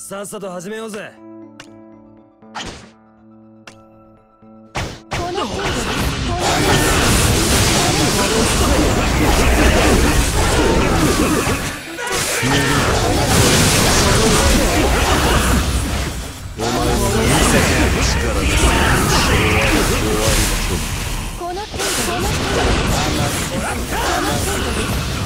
さっさと始めようぜ。この程度この程度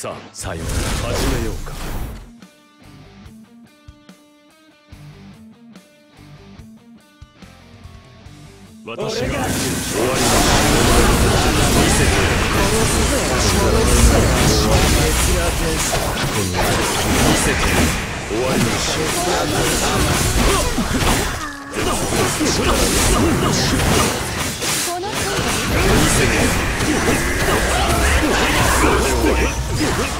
さあさようなら。始めようか。私が終わります見せて見せて終わりましょう見せて